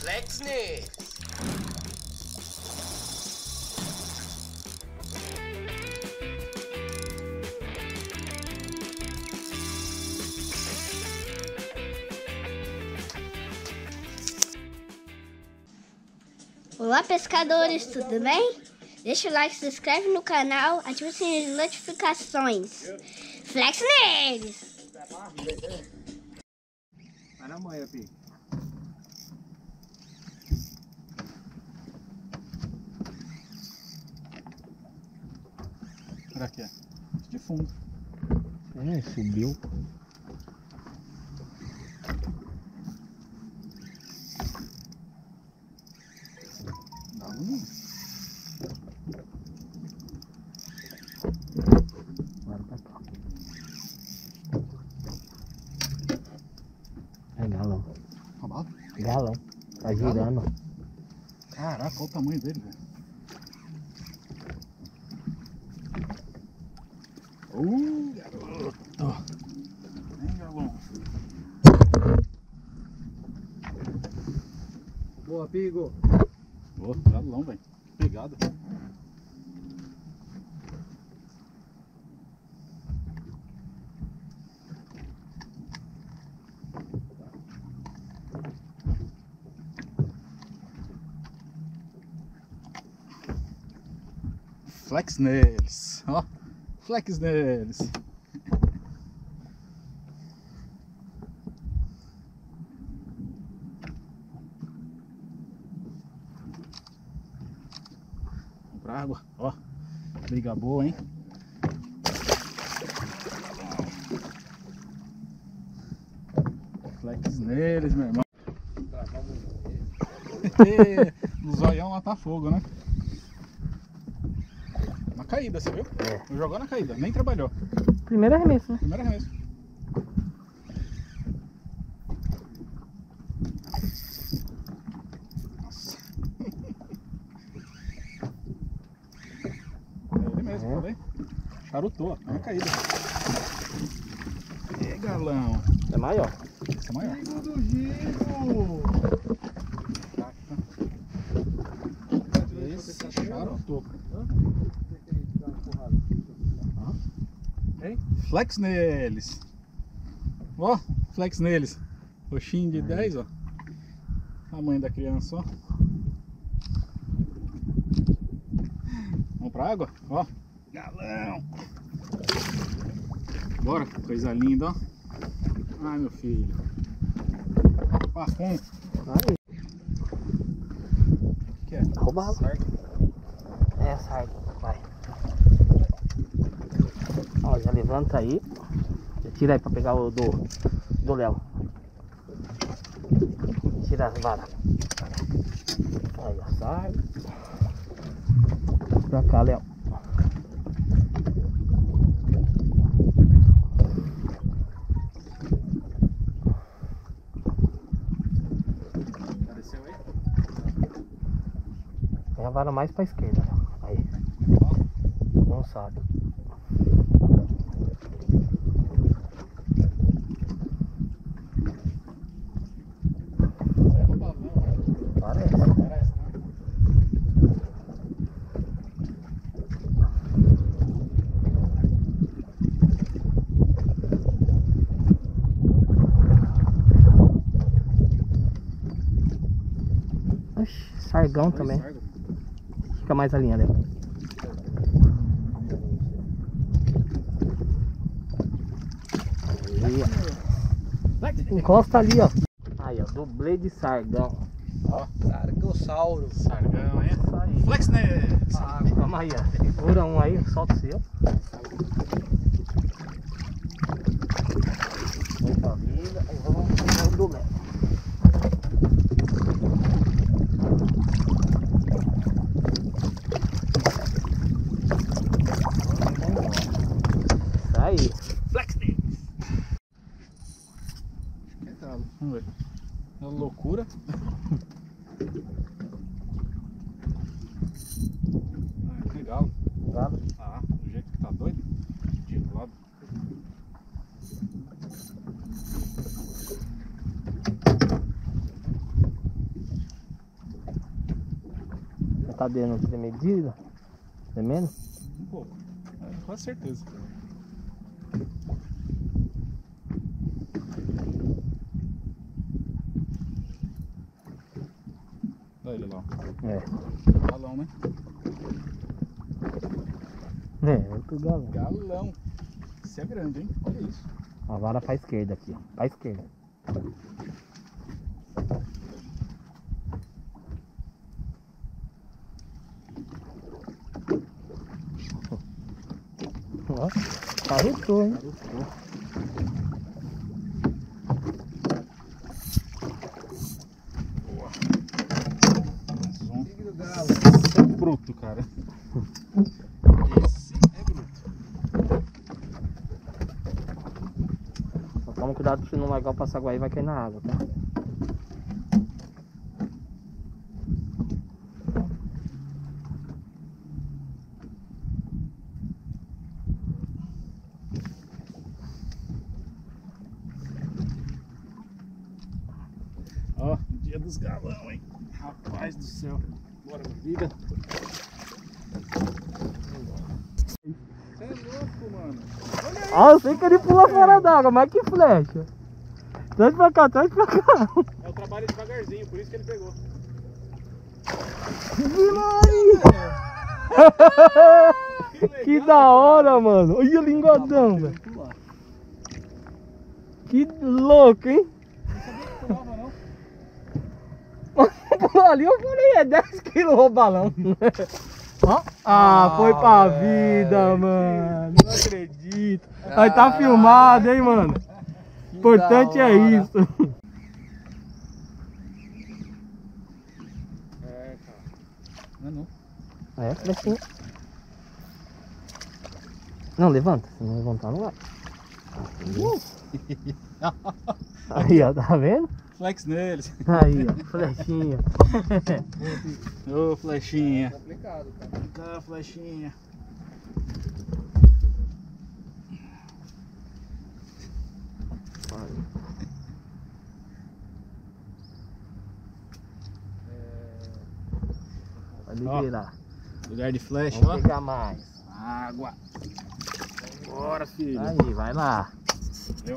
Flex neles. Olá pescadores, tudo bem? Deixa o like, se inscreve no canal, ativa o sininho de notificações. Flex neles! Vai na manhã, Aqui, ó. De fundo. É, subiu. Dá um. Agora pra cá. É galão. Roubado? Galão. Tá girando. Caraca, olha o tamanho dele, velho. Uh, garoto. Vem, galão. Boa, Pigo. Ô, galão, velho. Pegada. Flex neles, ó. Flex neles. Vamos pra água, ó. Briga boa, hein? Flex neles, meu irmão. no zoião lá tá fogo, né? Caída, você viu? É. Jogou na caída, nem trabalhou. Primeiro arremesso, né? Primeiro arremesso. Nossa. É ele mesmo, É. falei. Charutou, ó, na caída. E galão. É maior. Esse é maior. Pigo do Gigo. Esse charutou. Flex neles. Ó, flex neles. Roxinho de 10, ó. Tamanho da criança, ó. Vamos pra água? Ó. Galão. Bora, coisa linda, ó. Ai, meu filho. Parrum. Aí, que é? roubado. É, sarga. Vai. Ó, já levanta aí. Já tira aí pra pegar o do, do Léo. Tira as varas. Aí, sarga. Pra cá, Léo. Apareceu aí? É a vara mais pra esquerda. Aí. Não sabe. Sargão também. Sargos. Fica mais a linha, ó. Encosta ali, ó. Aí, ó. Dublê de sargão. Sargossauro. Sargão, hein? Isso aí. Flex neles. Ah, Calma aí, ó. Segura um aí, solta o seu. Muita vida. Aí vamos fazer o dublê. Isso aí. Flex neles. Que? Vamos ver. É uma loucura. Ah, legal. Galo. Ah, do jeito que tá doido. De lado. tá dando tremedida? Tremendo? Um pouco. É, com certeza. Olha ele lá. É. Galão, né? É, outro galão. Galão. Isso é grande, hein? Olha isso. A vara pra esquerda aqui, ó. Pra esquerda. Ó, arretou, hein? Mais um. Pique do galo. Esse é bruto, cara. Esse é bruto. Só toma cuidado se não largar o passaguai vai cair na água, tá? Ó, dia dos galão, hein? Rapaz do céu. Bora, meu vida. Você é louco, mano. Ah, eu sei que ele pula fora d'água, mas que flecha. Traz pra cá, traz pra cá. É o trabalho devagarzinho, por isso que ele pegou. Que da hora, mano. Olha o lingodão, velho. Que louco, hein? Ali eu falei, é 10 quilos o balão. Ó. Ah, foi pra vida, mano. Não acredito. Aí tá filmado, hein, mano. O importante é isso. É, cara. Não é não. É, flechinha. Não, levanta. Se não levantar, não vai. Aí, ó, tá vendo? Flex neles. Aí, ó, flechinha. Ô, flechinha. Complicado, cara. Cá, flechinha. Pode Ó. virar. Lugar de flecha, Vamos ó. pegar mais. Água. Bora, filho. Aí, vai lá. Eu.